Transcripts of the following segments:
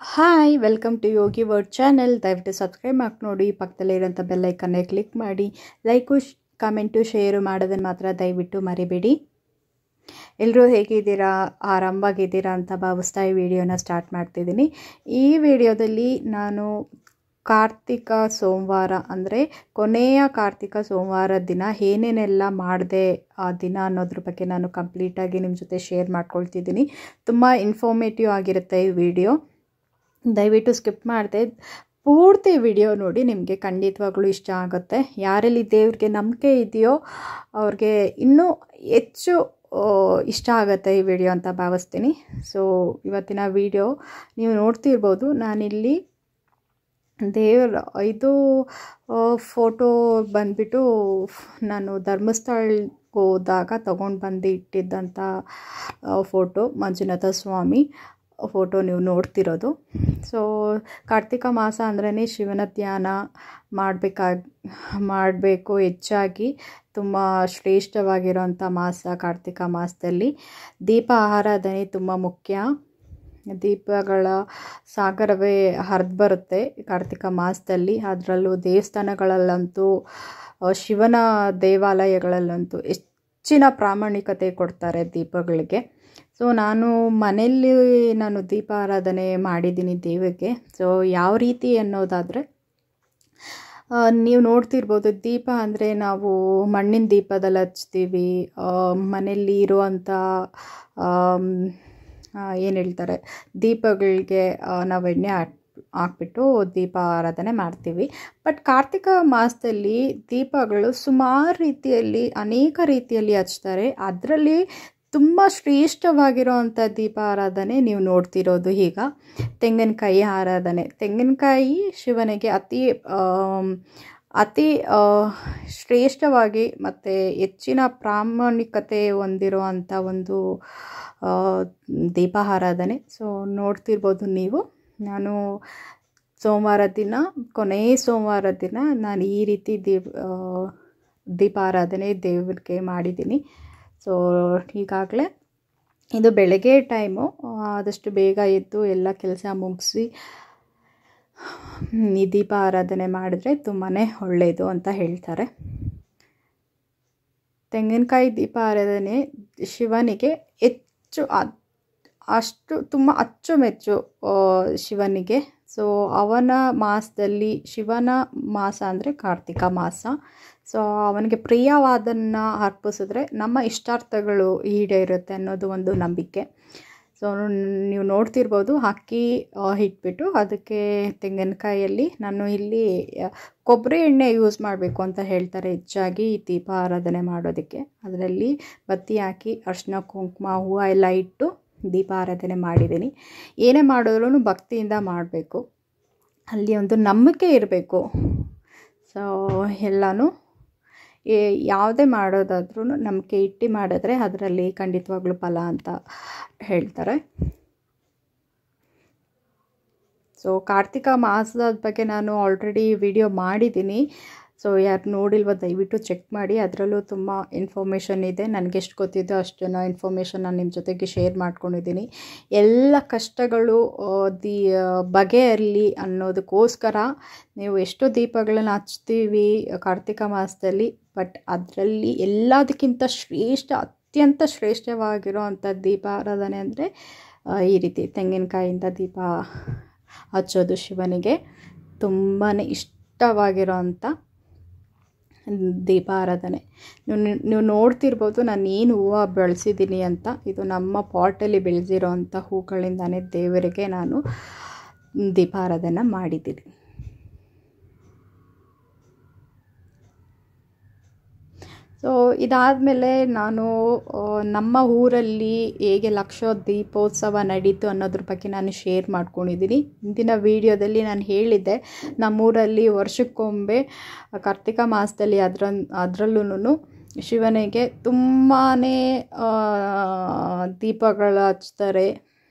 Hi welcome to Yogi word channel ದಯವಿಟ್ಟು subscribe ಮಾಡಿ ನೋಡಿ. ಪಕ್ಕದಲ್ಲೇ ಇರೋಂಥ ಬೆಲ್ಲೈಕನ್ನೇ ಕ್ಲಿಕ್ ಮಾಡಿ. ಲೈಕು ಕಾಮೆಂಟು ಶೇರು ಮಾಡೋದನ್ನು ಮಾತ್ರ ದಯವಿಟ್ಟು ಮರಿಬೇಡಿ. ಎಲ್ಲರೂ ಹೇಗಿದ್ದೀರಾ? ಆರಾಮವಾಗಿದ್ದೀರಾ ಅಂತ ಭಾವಿಸ್ತಾ ಈ ವಿಡಿಯೋನ ಸ್ಟಾರ್ಟ್ ಮಾಡ್ತಿದ್ದೀನಿ. ಈ ವಿಡಿಯೋದಲ್ಲಿ ನಾನು ಕಾರ್ತಿಕ ಸೋಮವಾರ ಅಂದರೆ ಕೊನೆಯ ಕಾರ್ತಿಕ ಸೋಮವಾರ ದಿನ ಏನೇನೆಲ್ಲ ಮಾಡಿದೆ ಆ ದಿನ ಅನ್ನೋದ್ರ ಬಗ್ಗೆ ನಾನು ಕಂಪ್ಲೀಟಾಗಿ ನಿಮ್ಮ ಜೊತೆ ಶೇರ್ ಮಾಡ್ಕೊಳ್ತಿದ್ದೀನಿ. ತುಂಬ ಇನ್ಫಾರ್ಮೇಟಿವ್ ಆಗಿರುತ್ತೆ ಈ ವಿಡಿಯೋ. ದಯವಿಟ್ಟು ಸ್ಕಿಪ್ ಮಾಡಿದೆ. ಪೂರ್ತಿ ವಿಡಿಯೋ ನೋಡಿ, ನಿಮಗೆ ಖಂಡಿತವಾಗ್ಲೂ ಇಷ್ಟ ಆಗುತ್ತೆ. ಯಾರಲ್ಲಿ ದೇವ್ರಿಗೆ ನಂಬಿಕೆ ಇದೆಯೋ, ಅವ್ರಿಗೆ ಇನ್ನೂ ಹೆಚ್ಚು ಇಷ್ಟ ಆಗುತ್ತೆ ಈ ವಿಡಿಯೋ ಅಂತ ಭಾವಿಸ್ತೀನಿ. ಸೊ, ಇವತ್ತಿನ ವಿಡಿಯೋ ನೀವು ನೋಡ್ತಿರ್ಬೋದು. ನಾನಿಲ್ಲಿ ದೇವ್ರ ಇದು ಫೋಟೋ ಬಂದುಬಿಟ್ಟು ನಾನು ಧರ್ಮಸ್ಥಳಕ್ಕೆ ಹೋದಾಗ ತೊಗೊಂಡು ಬಂದು ಇಟ್ಟಿದ್ದಂಥ ಫೋಟೋ ಮಂಜುನಾಥ ಸ್ವಾಮಿ. ಫೋಟೋ ನೀವು ನೋಡ್ತಿರೋದು. ಸೊ ಕಾರ್ತಿಕ ಮಾಸ ಅಂದ್ರೇ ಶಿವನ ಧ್ಯಾನ ಮಾಡಬೇಕಾಗಿ, ಮಾಡಬೇಕು ಹೆಚ್ಚಾಗಿ. ತುಂಬ ಶ್ರೇಷ್ಠವಾಗಿರೋಂಥ ಮಾಸ ಕಾರ್ತಿಕ ಮಾಸದಲ್ಲಿ. ದೀಪ ಆರಾಧನೆ ತುಂಬ ಮುಖ್ಯ. ದೀಪಗಳ ಸಾಗರವೇ ಹರಿದು ಬರುತ್ತೆ ಕಾರ್ತಿಕ ಮಾಸದಲ್ಲಿ. ಅದರಲ್ಲೂ ದೇವಸ್ಥಾನಗಳಲ್ಲಂತೂ ಶಿವನ ದೇವಾಲಯಗಳಲ್ಲಂತೂ ಹೆಚ್ಚಿನ ಪ್ರಾಮಾಣಿಕತೆ ಕೊಡ್ತಾರೆ ದೀಪಗಳಿಗೆ. ಸೊ ನಾನು ಮನೆಯಲ್ಲಿ ನಾನು ದೀಪಾರಾಧನೆ ಮಾಡಿದ್ದೀನಿ ದೇವಕ್ಕೆ. ಸೊ ಯಾವ ರೀತಿ ಅನ್ನೋದಾದರೆ ನೀವು ನೋಡ್ತಿರ್ಬೋದು, ದೀಪ ಅಂದರೆ ನಾವು ಮಣ್ಣಿನ ದೀಪದಲ್ಲಿ ಹಚ್ತೀವಿ. ಮನೆಯಲ್ಲಿ ಇರುವಂಥ ಏನು ಹೇಳ್ತಾರೆ, ದೀಪಗಳಿಗೆ ನಾವು ಎಣ್ಣೆ ಹಾಕ್, ಹಾಕ್ಬಿಟ್ಟು ದೀಪ ಆರಾಧನೆ ಮಾಡ್ತೀವಿ. ಬಟ್ ಕಾರ್ತಿಕ ಮಾಸದಲ್ಲಿ ದೀಪಗಳು ಸುಮಾರು ರೀತಿಯಲ್ಲಿ, ಅನೇಕ ರೀತಿಯಲ್ಲಿ ಹಚ್ತಾರೆ. ಅದರಲ್ಲಿ ತುಂಬ ಶ್ರೇಷ್ಠವಾಗಿರೋವಂಥ ದೀಪ ಆರಾಧನೆ ನೀವು ನೋಡ್ತಿರೋದು ಈಗ. ತೆಂಗಿನಕಾಯಿ ಆರಾಧನೆ. ತೆಂಗಿನಕಾಯಿ ಶಿವನಿಗೆ ಅತಿ ಅತಿ ಶ್ರೇಷ್ಠವಾಗಿ ಮತ್ತು ಹೆಚ್ಚಿನ ಪ್ರಾಮಾಣಿಕತೆ ಹೊಂದಿರುವಂಥ ಒಂದು ದೀಪ ಆರಾಧನೆ ಸೊ ನೋಡ್ತಿರ್ಬೋದು ನೀವು. ನಾನು ಸೋಮವಾರ ದಿನ, ಕೊನೆಯ ಸೋಮವಾರ ದಿನ ನಾನು ಈ ರೀತಿ ದೀಪ ದೀಪಾರಾಧನೆ ದೇವರಿಗೆ ಮಾಡಿದ್ದೀನಿ. ಸೊ ಈಗಾಗಲೇ ಇದು ಬೆಳಗ್ಗೆ ಟೈಮು ಆದಷ್ಟು ಬೇಗ ಎದ್ದು ಎಲ್ಲ ಕೆಲಸ ಮುಗಿಸಿ ಈ ದೀಪ ಆರಾಧನೆ ಮಾಡಿದ್ರೆ ತುಂಬಾ ಒಳ್ಳೆಯದು ಅಂತ ಹೇಳ್ತಾರೆ. ತೆಂಗಿನಕಾಯಿ ದೀಪ ಆರಾಧನೆ ಶಿವನಿಗೆ ಹೆಚ್ಚು ಅಷ್ಟು ತುಂಬ ಅಚ್ಚುಮೆಚ್ಚು ಶಿವನಿಗೆ. ಸೊ ಅವನ ಮಾಸದಲ್ಲಿ ಶಿವನ ಮಾಸ ಅಂದರೆ ಕಾರ್ತಿಕ ಮಾಸ. ಸೊ ಅವನಿಗೆ ಪ್ರಿಯವಾದನ್ನು ಅರ್ಪಿಸಿದ್ರೆ ನಮ್ಮ ಇಷ್ಟಾರ್ಥಗಳು ಈಡೇರುತ್ತೆ ಅನ್ನೋದು ಒಂದು ನಂಬಿಕೆ. ಸೊ ನೀವು ನೋಡ್ತಿರ್ಬೋದು, ಅಕ್ಕಿ ಇಟ್ಬಿಟ್ಟು ಅದಕ್ಕೆ ತೆಂಗಿನಕಾಯಲ್ಲಿ ನಾನು ಇಲ್ಲಿ ಕೊಬ್ಬರಿ ಎಣ್ಣೆ ಯೂಸ್ ಮಾಡಬೇಕು ಅಂತ ಹೇಳ್ತಾರೆ ಹೆಚ್ಚಾಗಿ ದೀಪ ಆರಾಧನೆ ಮಾಡೋದಕ್ಕೆ. ಅದರಲ್ಲಿ ಬತ್ತಿ ಹಾಕಿ ಅರ್ಶಿನ ಕುಂಕುಮ, ಹೂವು ಎಲ್ಲ ಇಟ್ಟು ದೀಪ ಆರಾಧನೆ ಮಾಡಿದ್ದೀನಿ. ಏನೇ ಮಾಡಿದ್ರೂ ಭಕ್ತಿಯಿಂದ ಮಾಡಬೇಕು. ಅಲ್ಲಿ ಒಂದು ನಂಬಿಕೆ ಇರಬೇಕು. ಸೊ ಎಲ್ಲನೂ ಯಾವುದೇ ಮಾಡೋದಾದ್ರೂ ನಂಬಿಕೆ ಇಟ್ಟು ಮಾಡಿದ್ರೆ ಅದರಲ್ಲಿ ಖಂಡಿತವಾಗ್ಲೂ ಫಲ ಅಂತ ಹೇಳ್ತಾರೆ. ಸೊ ಕಾರ್ತಿಕ ಮಾಸದ ಬಗ್ಗೆ ನಾನು ಆಲ್ರೆಡಿ ವಿಡಿಯೋ ಮಾಡಿದ್ದೀನಿ. ಸೊ ಯಾರು ನೋಡಿಲ್ವ ದಯವಿಟ್ಟು ಚೆಕ್ ಮಾಡಿ. ಅದರಲ್ಲೂ ತುಂಬ ಇನ್ಫಾರ್ಮೇಷನ್ ಇದೆ. ನನಗೆ ಎಷ್ಟು ಗೊತ್ತಿದ್ದೋ ಅಷ್ಟನ್ನು ಇನ್ಫಾರ್ಮೇಷನ್ ನಾನು ನಿಮ್ಮ ಜೊತೆಗೆ ಶೇರ್ ಮಾಡ್ಕೊಂಡಿದ್ದೀನಿ. ಎಲ್ಲ ಕಷ್ಟಗಳು ದಿ ಬಗೆಯಲ್ಲಿ ಅನ್ನೋದಕ್ಕೋಸ್ಕರ ನೀವು ಎಷ್ಟು ದೀಪಗಳನ್ನು ಹಚ್ತೀವಿ ಕಾರ್ತಿಕ ಮಾಸದಲ್ಲಿ, ಬಟ್ ಅದರಲ್ಲಿ ಎಲ್ಲದಕ್ಕಿಂತ ಶ್ರೇಷ್ಠ, ಅತ್ಯಂತ ಶ್ರೇಷ್ಠವಾಗಿರೋ ಅಂಥ ದೀಪ ಅಂದರೆ ಈ ರೀತಿ ತೆಂಗಿನಕಾಯಿಂದ ದೀಪ ಹಚ್ಚೋದು ಶಿವನಿಗೆ ತುಂಬಾ ಇಷ್ಟವಾಗಿರೋ ಅಂಥ ದೀಪ ಆರಾಧನೆ ನೀವು ನೀವು ನೋಡ್ತಿರ್ಬೋದು ನಾನು ಏನು ಹೂವು ಬೆಳೆಸಿದ್ದೀನಿ ಅಂತ. ಇದು ನಮ್ಮ ಪಾಟಲ್ಲಿ ಬೆಳೆದಿರೋ ಅಂಥ ಹೂಗಳಿಂದಾನೇ ದೇವರಿಗೆ ನಾನು ದೀಪಾರಾಧನೆ ಮಾಡಿದ್ದೀನಿ. ಸೊ ಇದಾದಮೇಲೆ ನಾನು ನಮ್ಮ ಊರಲ್ಲಿ ಹೇಗೆ ಲಕ್ಷ ದೀಪೋತ್ಸವ ನಡೀತು ಅನ್ನೋದ್ರ ಬಗ್ಗೆ ನಾನು ಶೇರ್ ಮಾಡ್ಕೊಂಡಿದ್ದೀನಿ. ಇಂದಿನ ವಿಡಿಯೋದಲ್ಲಿ ನಾನು ಹೇಳಿದ್ದೆ, ನಮ್ಮೂರಲ್ಲಿ ವರ್ಷಕ್ಕೊಮ್ಮೆ ಕಾರ್ತಿಕ ಮಾಸದಲ್ಲಿ ಅದರ ಅದರಲ್ಲೂ ಶಿವನಿಗೆ ತುಂಬಾ ದೀಪಗಳು ಹಚ್ತಾರೆ.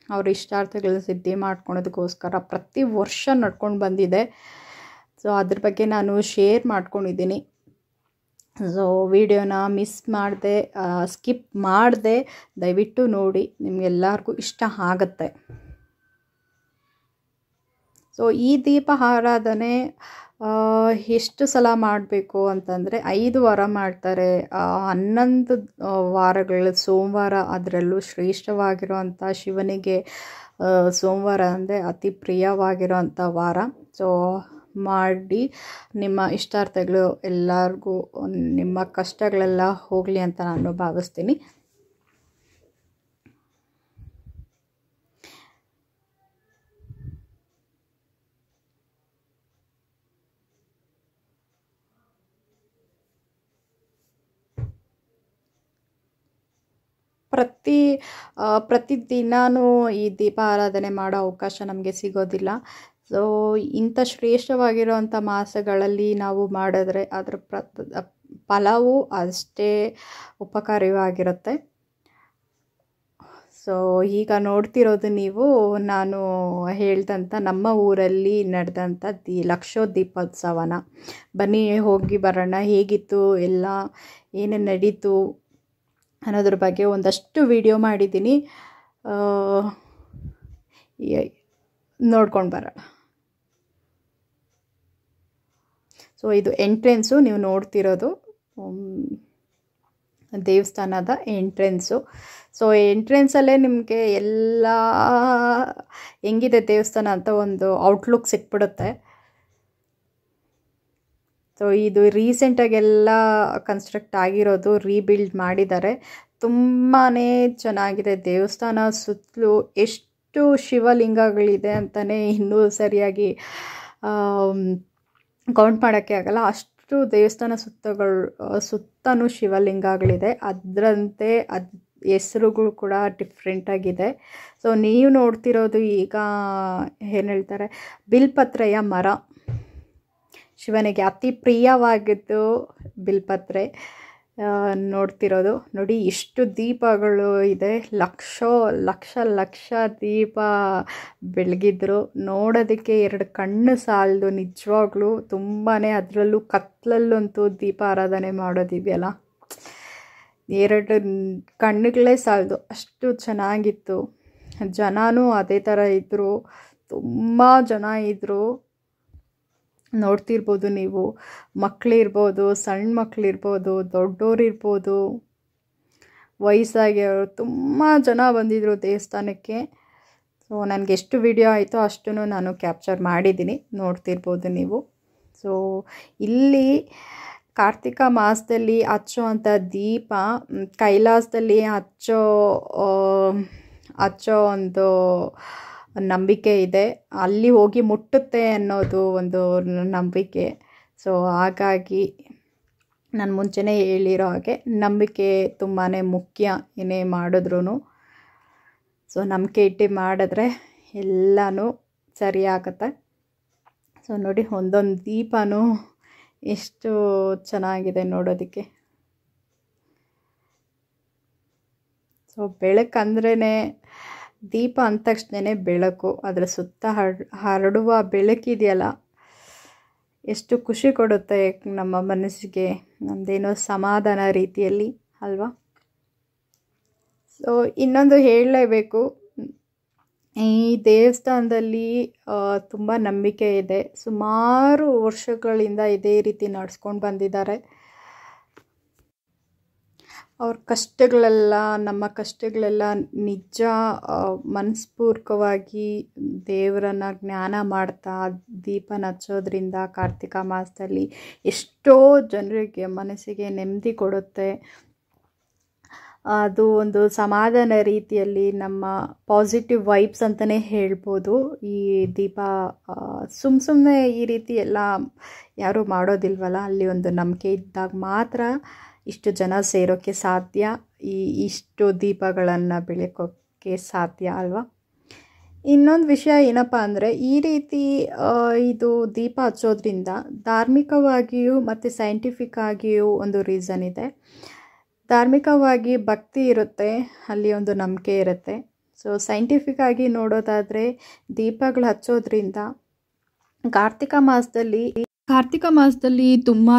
ಅವ್ರ ಇಷ್ಟಾರ್ಥಗಳ ಸಿದ್ಧಿ ಮಾಡ್ಕೊಳೋದಕ್ಕೋಸ್ಕರ ಪ್ರತಿ ವರ್ಷ ನಡ್ಕೊಂಡು ಬಂದಿದೆ. ಸೊ ಅದ್ರ ಬಗ್ಗೆ ನಾನು ಶೇರ್ ಮಾಡ್ಕೊಂಡಿದ್ದೀನಿ. ಸೊ ವಿಡಿಯೋನ ಮಿಸ್ ಮಾಡಿದೆ ಸ್ಕಿಪ್ ಮಾಡಿದೆ, ದಯವಿಟ್ಟು ನೋಡಿ, ನಿಮಗೆಲ್ಲರಿಗೂ ಇಷ್ಟ ಆಗುತ್ತೆ. ಸೊ ಈ ದೀಪ ಆರಾಧನೆ ಎಷ್ಟು ಸಲ ಮಾಡಬೇಕು ಅಂತಂದರೆ, ಐದು ವಾರ ಮಾಡ್ತಾರೆ. ಹನ್ನೊಂದು ವಾರಗಳು, ಸೋಮವಾರ ಅದರಲ್ಲೂ ಶ್ರೇಷ್ಠವಾಗಿರುವಂಥ ಶಿವನಿಗೆ ಸೋಮವಾರ ಅಂದರೆ ಅತಿ ಪ್ರಿಯವಾಗಿರುವಂಥ ವಾರ. ಸೊ ಮಾಡಿ ನಿಮ್ಮ ಇಷ್ಟಾರ್ಥಗಳು ಎಲ್ಲರಿಗೂ, ನಿಮ್ಮ ಕಷ್ಟಗಳೆಲ್ಲ ಹೋಗಲಿ ಅಂತ ನಾನು ಭಾವಿಸ್ತೀನಿ. ಪ್ರತಿ ಪ್ರತಿದಿನಾನೂ ಈ ದೀಪ ಆರಾಧನೆ ಮಾಡೋ ಅವಕಾಶ ನಮಗೆ ಸಿಗೋದಿಲ್ಲ. ಸೊ ಇಂಥ ಶ್ರೇಷ್ಠವಾಗಿರುವಂಥ ಮಾಸಗಳಲ್ಲಿ ನಾವು ಮಾಡಿದ್ರೆ ಅದರ ಪ್ರ ಫಲವು ಅಷ್ಟೇ ಉಪಕಾರಿಯಾಗಿರುತ್ತೆ. ಸೊ ಈಗ ನೋಡ್ತಿರೋದು ನೀವು, ನಾನು ಹೇಳ್ದಂಥ ನಮ್ಮ ಊರಲ್ಲಿ ನಡೆದಂಥ ದಿ ಲಕ್ಷೋ ದೀಪೋತ್ಸವನ ಬನ್ನಿ, ಹೋಗಿ ಬರೋಣ, ಹೇಗಿತ್ತು, ಎಲ್ಲ, ಏನೇನು ನಡೀತು ಅನ್ನೋದ್ರ ಬಗ್ಗೆ ಒಂದಷ್ಟು ವಿಡಿಯೋ ಮಾಡಿದ್ದೀನಿ. ನೋಡ್ಕೊಂಡು ಬರೋಣ. ಸೊ ಇದು ಎಂಟ್ರೆನ್ಸು, ನೀವು ನೋಡ್ತಿರೋದು ದೇವಸ್ಥಾನದ ಎಂಟ್ರೆನ್ಸು. ಸೊ ಎಂಟ್ರೆನ್ಸಲ್ಲೇ ನಿಮಗೆ ಎಲ್ಲ ಹೆಂಗಿದೆ ದೇವಸ್ಥಾನ ಅಂತ ಒಂದು ಔಟ್ಲುಕ್ ಸಿಕ್ಬಿಡುತ್ತೆ. ಸೊ ಇದು ರೀಸೆಂಟಾಗೆಲ್ಲ ಕನ್ಸ್ಟ್ರಕ್ಟ್ ಆಗಿರೋದು ರೀಬಿಲ್ಡ್ ಮಾಡಿದ್ದಾರೆ. ತುಂಬಾ ಚೆನ್ನಾಗಿದೆ ದೇವಸ್ಥಾನ, ಸುತ್ತಲೂ ಎಷ್ಟು ಶಿವಲಿಂಗಗಳಿದೆ ಅಂತಲೇ ಇನ್ನೂ ಸರಿಯಾಗಿ ಕೌಂಟ್ ಮಾಡೋಕ್ಕೆ ಆಗಲ್ಲ. ಅಷ್ಟು ದೇವಸ್ಥಾನ ಸುತ್ತಗಳು ಸುತ್ತಲೂ ಶಿವಲಿಂಗಗಳಿದೆ ಅದರಂತೆ ಅದು ಹೆಸರುಗಳು ಕೂಡ ಡಿಫ್ರೆಂಟಾಗಿದೆ ಸೊ ನೀವು ನೋಡ್ತಿರೋದು ಈಗ ಏನು ಹೇಳ್ತಾರೆ? ಬಿಲ್ಪತ್ರೆಯ ಮರ. ಶಿವನಿಗೆ ಅತಿ ಪ್ರಿಯವಾಗಿದ್ದು ಬಿಲ್ಪತ್ರೆ. ನೋಡ್ತಿರೋದು. ನೋಡಿ ಎಷ್ಟು ದೀಪಗಳು ಇದೆ. ಲಕ್ಷೋ, ಲಕ್ಷ ಲಕ್ಷ ದೀಪ ಬೆಳಗಿದ್ರು. ನೋಡೋದಕ್ಕೆ ಎರಡು ಕಣ್ಣು ಸಾಲದು, ನಿಜವಾಗ್ಲೂ. ತುಂಬಾ ಅದರಲ್ಲೂ ಕತ್ಲಲ್ಲಂತೂ ದೀಪ ಆರಾಧನೆ ಮಾಡೋದಿದೆಯಲ್ಲ. ಎರಡು ಕಣ್ಣುಗಳೇ ಸಾಲದು. ಅಷ್ಟು ಚೆನ್ನಾಗಿತ್ತು. ಜನನೂ ಅದೇ ಥರ ಇದ್ದರು ತುಂಬ ಜನ ಇದ್ದರು ನೋಡ್ತಿರ್ಬೋದು ನೀವು. ಮಕ್ಕಳಿರ್ಬೋದು ಸಣ್ಣ ಮಕ್ಕಳಿರ್ಬೋದು ದೊಡ್ಡೋರಿರ್ಬೋದು. ವಯಸ್ಸಾಗಿರೋರು ತುಂಬ ಜನ ಬಂದಿದ್ದರು ದೇವಸ್ಥಾನಕ್ಕೆ. ಸೊ ನನಗೆ ಎಷ್ಟು ವಿಡಿಯೋ ಆಯಿತೋ ಅಷ್ಟೂ ನಾನು ಕ್ಯಾಪ್ಚರ್ ಮಾಡಿದ್ದೀನಿ. ನೋಡ್ತಿರ್ಬೋದು ನೀವು. ಸೊ ಇಲ್ಲಿ ಕಾರ್ತಿಕ ಮಾಸದಲ್ಲಿ ಹಚ್ಚೋವಂಥ ದೀಪ, ಕೈಲಾಸದಲ್ಲಿ ಹಚ್ಚೋ ಹಚ್ಚೋ ಒಂದು ನಂಬಿಕೆ ಇದೆ. ಅಲ್ಲಿ ಹೋಗಿ ಮುಟ್ಟುತ್ತೆ ಅನ್ನೋದು ಒಂದು ನಂಬಿಕೆ. ಸೊ ಹಾಗಾಗಿ ನಾನು ಮುಂಚೆನೇ ಹೇಳಿರೋ ಹಾಗೆ ನಂಬಿಕೆ ತುಂಬಾ ಮುಖ್ಯ ಏನೇ ಮಾಡಿದ್ರೂ ಸೊ ನಂಬಿಕೆ ಇಟ್ಟು ಮಾಡಿದ್ರೆ ಎಲ್ಲನೂ ಸರಿಯಾಗುತ್ತೆ ಸೊ ನೋಡಿ ಒಂದೊಂದು ದೀಪನೂ ಎಷ್ಟು ಚೆನ್ನಾಗಿದೆ ನೋಡೋದಕ್ಕೆ. ಸೊ ಬೆಳಕಂದ್ರೇ ದೀಪ ಅಂದ ತಕ್ಷಣವೇ ಬೆಳಕು. ಅದರ ಸುತ್ತ ಹರಡ್ ಹರಡುವ ಬೆಳಕಿದೆಯಲ್ಲ ಎಷ್ಟು ಖುಷಿ ಕೊಡುತ್ತೆ ನಮ್ಮ ಮನಸ್ಸಿಗೆ. ನಮ್ಮದೇನೋ ಸಮಾಧಾನ ರೀತಿಯಲ್ಲಿ, ಅಲ್ವಾ? ಸೊ ಇನ್ನೊಂದು ಹೇಳಲೇಬೇಕು. ಈ ದೇವಸ್ಥಾನದಲ್ಲಿ ತುಂಬ ನಂಬಿಕೆ ಇದೆ. ಸುಮಾರು ವರ್ಷಗಳಿಂದ ಇದೇ ರೀತಿ ನಡ್ಸ್ಕೊಂಡು ಬಂದಿದ್ದಾರೆ. ಅವ್ರ ಕಷ್ಟಗಳೆಲ್ಲ, ನಮ್ಮ ಕಷ್ಟಗಳೆಲ್ಲ ನಿಜ ಮನಸ್ಪೂರ್ವಕವಾಗಿ ದೇವರನ್ನ ಜ್ಞಾನ ಮಾಡ್ತಾ ದೀಪನ ಹಚ್ಚೋದ್ರಿಂದ ಕಾರ್ತಿಕ ಮಾಸದಲ್ಲಿ ಎಷ್ಟೋ ಜನರಿಗೆ ಮನಸ್ಸಿಗೆ ನೆಮ್ಮದಿ ಕೊಡುತ್ತೆ. ಅದು ಒಂದು ಸಮಾಧಾನ ರೀತಿಯಲ್ಲಿ ನಮ್ಮ ಪಾಸಿಟಿವ್ ವೈಬ್ಸ್ ಅಂತಲೇ ಹೇಳ್ಬೋದು. ಈ ದೀಪ ಸುಮ್ಮ ಸುಮ್ಮನೆ ಈ ರೀತಿ ಎಲ್ಲ ಯಾರೂ ಮಾಡೋದಿಲ್ವಲ್ಲ? ಅಲ್ಲಿ ಒಂದು ನಂಬಿಕೆ ಇದ್ದಾಗ ಮಾತ್ರ ಇಷ್ಟು ಜನ ಸೇರೋಕ್ಕೆ ಸಾಧ್ಯ? ಈ ಇಷ್ಟು ದೀಪಗಳನ್ನು ಬೆಳಕೋಕ್ಕೆ ಸಾಧ್ಯ ಅಲ್ವಾ? ಇನ್ನೊಂದು ವಿಷಯ ಏನಪ್ಪ ಅಂದರೆ, ಈ ರೀತಿ ಇದು ದೀಪ ಹಚ್ಚೋದ್ರಿಂದ ಧಾರ್ಮಿಕವಾಗಿಯೂ ಮತ್ತು ಸೈಂಟಿಫಿಕ್ ಆಗಿಯೂ ಒಂದು ರೀಸನ್ ಇದೆ. ಧಾರ್ಮಿಕವಾಗಿ ಭಕ್ತಿ ಇರುತ್ತೆ, ಅಲ್ಲಿ ಒಂದು ನಂಬಿಕೆ ಇರುತ್ತೆ. ಸೊ ಸೈಂಟಿಫಿಕ್ ಆಗಿ ನೋಡೋದಾದರೆ ದೀಪಗಳು ಹಚ್ಚೋದ್ರಿಂದ ಕಾರ್ತಿಕ ಮಾಸದಲ್ಲಿ ಕಾರ್ತಿಕ ಮಾಸದಲ್ಲಿ ತುಂಬಾ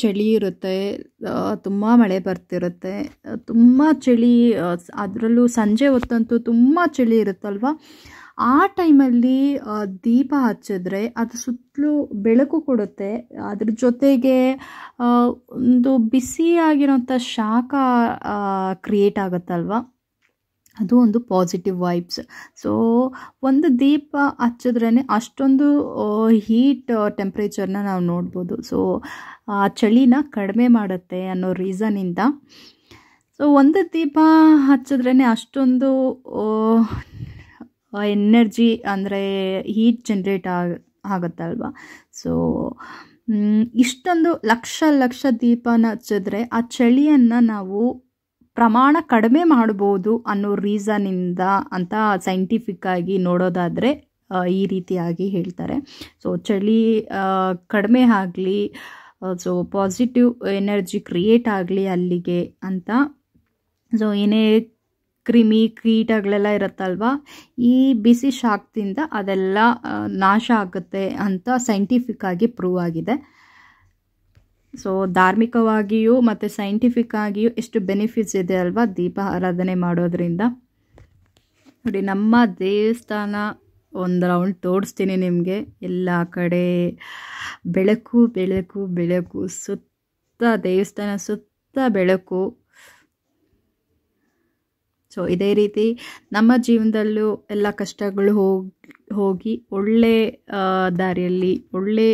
ಚಳಿ ಇರುತ್ತೆ ತುಂಬ ಮಳೆ ಬರ್ತಿರುತ್ತೆ ತುಂಬ ಚಳಿ ಅದರಲ್ಲೂ ಸಂಜೆ ಹೊತ್ತಂತೂ ತುಂಬ ಚಳಿ ಇರುತ್ತಲ್ವ? ಆ ಟೈಮಲ್ಲಿ ದೀಪ ಹಚ್ಚಿದ್ರೆ ಅದು ಸುತ್ತಲೂ ಬೆಳಕು ಕೊಡುತ್ತೆ, ಅದ್ರ ಜೊತೆಗೆ ಒಂದು ಬಿಸಿಯಾಗಿರೋಂಥ ಶಾಖ ಕ್ರಿಯೇಟ್ ಆಗುತ್ತಲ್ವ? ಅದು ಒಂದು ಪಾಸಿಟಿವ್ ವೈಬ್ಸ್ ಸೊ ಒಂದು ದೀಪ ಹಚ್ಚಿದ್ರೇ ಅಷ್ಟೊಂದು ಹೀಟ್ ಟೆಂಪ್ರೇಚರ್ನ ನಾವು ನೋಡ್ಬೋದು. ಸೊ ಆ ಚಳಿನ ಕಡಿಮೆ ಮಾಡುತ್ತೆ ಅನ್ನೋ ರೀಸನಿಂದ ಸೊ ಒಂದು ದೀಪ ಹಚ್ಚಿದ್ರೇ ಅಷ್ಟೊಂದು ಎನರ್ಜಿ ಅಂದರೆ ಹೀಟ್ ಜನ್ರೇಟ್ ಆಗ, ಆಗುತ್ತಲ್ವ? ಸೊ ಇಷ್ಟೊಂದು ಲಕ್ಷ ಲಕ್ಷ ದೀಪನ ಹಚ್ಚಿದ್ರೆ ಆ ಚಳಿಯನ್ನು ನಾವು ಪ್ರಮಾಣ ಕಡಿಮೆ ಮಾಡ್ಬೋದು ಅನ್ನೋ ರೀಸನಿಂದ ಅಂತ ಸೈಂಟಿಫಿಕ್ ಆಗಿ ನೋಡೋದಾದರೆ ಈ ರೀತಿಯಾಗಿ ಹೇಳ್ತಾರೆ. ಸೊ ಚಳಿ ಕಡಿಮೆ ಆಗಲಿ ಸೊ ಪಾಸಿಟಿವ್ ಎನರ್ಜಿ ಕ್ರಿಯೇಟ್ ಆಗಲಿ ಅಲ್ಲಿಗೆ ಅಂತ. ಸೊ ಏನೇ ಕ್ರಿಮಿ ಕೀಟಗಳೆಲ್ಲ ಇರುತ್ತಲ್ವ, ಈ ಬಿಸಿ ಶಾಖದಿಂದ ಅದೆಲ್ಲ ನಾಶ ಆಗುತ್ತೆ ಅಂತ ಸೈಂಟಿಫಿಕ್ ಆಗಿ ಪ್ರೂವ್ ಆಗಿದೆ. ಸೊ ಧಾರ್ಮಿಕವಾಗಿಯೂ ಮತ್ತು ಸೈಂಟಿಫಿಕ್ ಆಗಿಯೂ ಎಷ್ಟು ಬೆನಿಫಿಟ್ಸ್ ಇದೆ ಅಲ್ವಾ ದೀಪ ಆರಾಧನೆ ಮಾಡೋದ್ರಿಂದ? ನೋಡಿ, ನಮ್ಮ ದೇವಸ್ಥಾನ ಒಂದು ರೌಂಡ್ ತೋರಿಸ್ತೀನಿ ನಿಮಗೆ. ಎಲ್ಲ ಕಡೆ ಬೆಳಕು ಬೆಳಕು ಬೆಳಕು, ಸುತ್ತ ದೇವಸ್ಥಾನ, ಸುತ್ತ ಬೆಳಕು. ಸೊ ಇದೇ ರೀತಿ ನಮ್ಮ ಜೀವನದಲ್ಲೂ ಎಲ್ಲ ಕಷ್ಟಗಳು ಹೋಗಿ ಹೋಗಿ ಒಳ್ಳೆ ದಾರಿಯಲ್ಲಿ ಒಳ್ಳೆ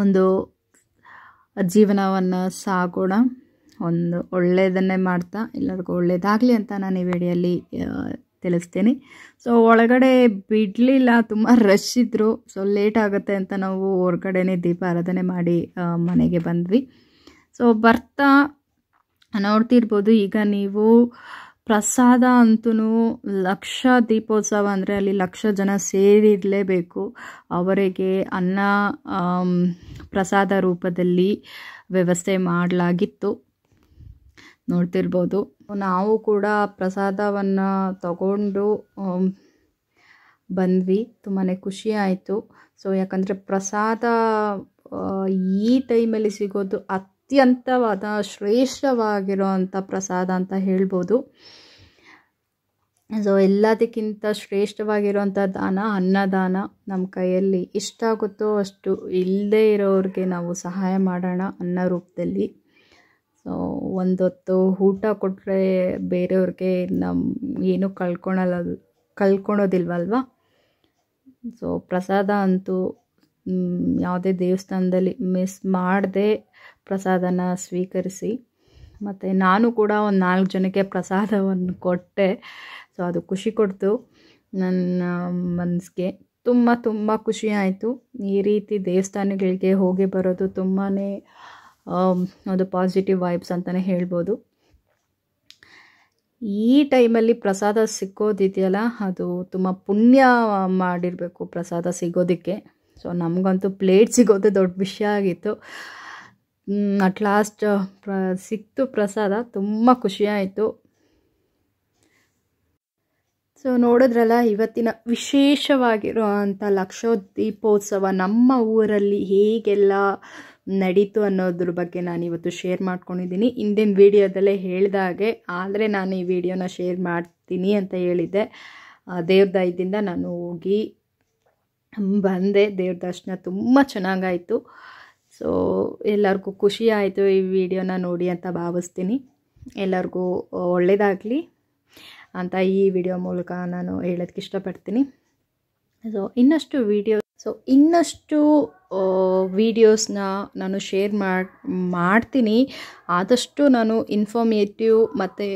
ಒಂದು ಜೀವನವನ್ನು ಸಾಗೋಣ. ಒಂದು ಒಳ್ಳೆಯದನ್ನೇ ಮಾಡ್ತಾ ಎಲ್ಲರಿಗೂ ಒಳ್ಳೆಯದಾಗಲಿ ಅಂತ ನಾನು ಈ ವೇಳೆಯಲ್ಲಿ ತಿಳಿಸ್ತೀನಿ. ಸೊ ಒಳಗಡೆ ಬಿಡಲಿಲ್ಲ, ತುಂಬ ರಶ್ ಇದ್ದರು ಸೊ ಲೇಟ್ ಆಗುತ್ತೆ ಅಂತ ನಾವು ಹೊರಗಡೆನೇ ದೀಪ ಆರಾಧನೆ ಮಾಡಿ ಮನೆಗೆ ಬಂದ್ವಿ. ಸೊ ಬರ್ತಾ ನೋಡ್ತಿರ್ಬೋದು. ಈಗ ನೀವು ಪ್ರಸಾದ ಅಂತೂ ಲಕ್ಷ ದೀಪೋತ್ಸವ ಅಂದರೆ ಅಲ್ಲಿ ಲಕ್ಷ ಜನ ಸೇರಿರಲೇಬೇಕು. ಅವರಿಗೆ ಅನ್ನ ಪ್ರಸಾದ ರೂಪದಲ್ಲಿ ವ್ಯವಸ್ಥೆ ಮಾಡಲಾಗಿತ್ತು. ನೋಡ್ತಿರ್ಬೋದು. ನಾವು ಕೂಡ ಪ್ರಸಾದವನ್ನು ತಗೊಂಡು ಬಂದ್ವಿ. ತುಂಬಾ ಖುಷಿ ಆಯಿತು. ಸೊ ಯಾಕಂದರೆ ಪ್ರಸಾದ ಈ ಟೈಮಲ್ಲಿ ಸಿಗೋದು ಅತ್ಯಂತವಾದ ಶ್ರೇಷ್ಠವಾಗಿರೋವಂಥ ಪ್ರಸಾದ ಅಂತ ಹೇಳ್ಬೋದು. ಸೊ ಎಲ್ಲದಕ್ಕಿಂತ ಶ್ರೇಷ್ಠವಾಗಿರುವಂಥ ದಾನ ಅನ್ನದಾನ ನಮ್ಮ ಕೈಯಲ್ಲಿ ಎಷ್ಟಾಗುತ್ತೋ ಅಷ್ಟು ಇಲ್ಲದೇ ಇರೋರಿಗೆ ನಾವು ಸಹಾಯ ಮಾಡೋಣ ಅನ್ನ ರೂಪದಲ್ಲಿ. ಸೊ ಒಂದೊತ್ತು ಊಟ ಕೊಟ್ಟರೆ ಬೇರೆಯವ್ರಿಗೆ ನಮ್ಮ ಏನೂ ಕಳ್ಕೊಳಲ್ಲ, ಕಳ್ಕೊಳೋದಿಲ್ವಲ್ವ? ಸೊ ಪ್ರಸಾದ ಅಂತೂ ಯಾವುದೇ ದೇವಸ್ಥಾನದಲ್ಲಿ ಮಿಸ್ ಮಾಡದೆ ಪ್ರಸಾದನ ಸ್ವೀಕರಿಸಿ, ಮತ್ತು ನಾನು ಕೂಡ ಒಂದು ನಾಲ್ಕು ಜನಕ್ಕೆ ಪ್ರಸಾದವನ್ನು ಕೊಟ್ಟೆ. ಸೊ ಅದು ಖುಷಿ ಕೊಡ್ತು ನನ್ನ ಮನಸ್ಸಿಗೆ ತುಂಬ ತುಂಬ ಖುಷಿ ಆಯಿತು. ಈ ರೀತಿ ದೇವಸ್ಥಾನಗಳಿಗೆ ಹೋಗಿ ಬರೋದು ತುಂಬಾ ಒಂದು ಪಾಸಿಟಿವ್ ವೈಬ್ಸ್ ಅಂತಲೇ ಹೇಳ್ಬೋದು. ಈ ಟೈಮಲ್ಲಿ ಪ್ರಸಾದ ಸಿಕ್ಕೋದಿದೆಯಲ್ಲ, ಅದು ತುಂಬ ಪುಣ್ಯ ಮಾಡಿರಬೇಕು ಪ್ರಸಾದ ಸಿಗೋದಕ್ಕೆ. ಸೊ ನಮಗಂತೂ ಪ್ಲೇಟ್ ಸಿಗೋದು ದೊಡ್ಡ ವಿಷಯ ಆಗಿತ್ತು. ಅಟ್ ಲಾಸ್ಟ್ ಪ್ರ, ಸಿಕ್ತು ಪ್ರಸಾದ. ತುಂಬ ಖುಷಿಯಾಯಿತು ಸೊ ನೋಡಿದ್ರಲ್ಲ, ಇವತ್ತಿನ ವಿಶೇಷವಾಗಿರುವಂಥ ಲಕ್ಷೋದೀಪೋತ್ಸವ ನಮ್ಮ ಊರಲ್ಲಿ ಹೇಗೆಲ್ಲ ನಡೀತು ಅನ್ನೋದ್ರ ಬಗ್ಗೆ ನಾನು ಇವತ್ತು ಶೇರ್ ಮಾಡ್ಕೊಂಡಿದ್ದೀನಿ. ಹಿಂದಿನ ವೀಡಿಯೋದಲ್ಲೇ ಹೇಳಿದಾಗೆ ಆದರೆ ನಾನು ಈ ವಿಡಿಯೋನ ಶೇರ್ ಮಾಡ್ತೀನಿ ಅಂತ ಹೇಳಿದ್ದೆ. ದೇವ್ರ ದಯದಿಂದ ನಾನು ಹೋಗಿ ಬಂದೆ. ದೇವ್ರ ದರ್ಶನ ತುಂಬ ಚೆನ್ನಾಗಾಯಿತು. ಸೊ ಎಲ್ಲರಿಗೂ ಖುಷಿ ಆಯಿತು ಈ ವಿಡಿಯೋನ ನೋಡಿ ಅಂತ ಭಾವಿಸ್ತೀನಿ. ಎಲ್ಲರಿಗೂ ಒಳ್ಳೆಯದಾಗಲಿ ಅಂತ ಈ ವಿಡಿಯೋ ಮೂಲಕ ನಾನು ಹೇಳೋದಕ್ಕೆ ಇಷ್ಟಪಡ್ತೀನಿ. ಸೊ ಇನ್ನಷ್ಟು ವಿಡಿಯೋ ಸೊ ಇನ್ನಷ್ಟು ವೀಡಿಯೋಸ್ನ ನಾನು ಶೇರ್ ಮಾಡಿ, ಮಾಡ್ತೀನಿ. ಆದಷ್ಟು ನಾನು ಇನ್ಫಾರ್ಮೇಟಿವ್ ಮತ್ತು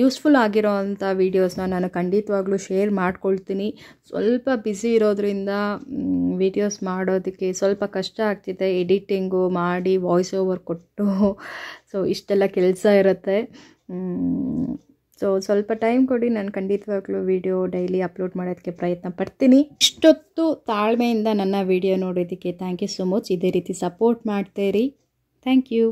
ಯೂಸ್ಫುಲ್ ಆಗಿರೋವಂಥ ವೀಡಿಯೋಸ್ನ ನಾನು ಖಂಡಿತವಾಗ್ಲೂ ಶೇರ್ ಮಾಡ್ಕೊಳ್ತೀನಿ. ಸ್ವಲ್ಪ ಬ್ಯುಸಿ ಇರೋದ್ರಿಂದ ವೀಡಿಯೋಸ್ ಮಾಡೋದಕ್ಕೆ ಸ್ವಲ್ಪ ಕಷ್ಟ ಆಗ್ತಿದೆ. ಎಡಿಟಿಂಗು ಮಾಡಿ ವಾಯ್ಸ್ ಓವರ್ ಕೊಟ್ಟು. ಸೊ ಇಷ್ಟೆಲ್ಲ ಕೆಲಸ ಇರುತ್ತೆ. ಸೊ ಸ್ವಲ್ಪ ಟೈಮ್ ಕೊಡಿ, ನಾನು ಖಂಡಿತವಾಗ್ಲೂ ವಿಡಿಯೋ ಡೈಲಿ ಅಪ್ಲೋಡ್ ಮಾಡೋದಕ್ಕೆ ಪ್ರಯತ್ನ ಪಡ್ತೀನಿ. ಇಷ್ಟೊತ್ತು ತಾಳ್ಮೆಯಿಂದ ನನ್ನ ವಿಡಿಯೋ ನೋಡೋದಕ್ಕೆ ಥ್ಯಾಂಕ್ ಯು ಸೊ ಮಚ್ ಇದೇ ರೀತಿ ಸಪೋರ್ಟ್ ಮಾಡ್ತೀರಿ. Thank you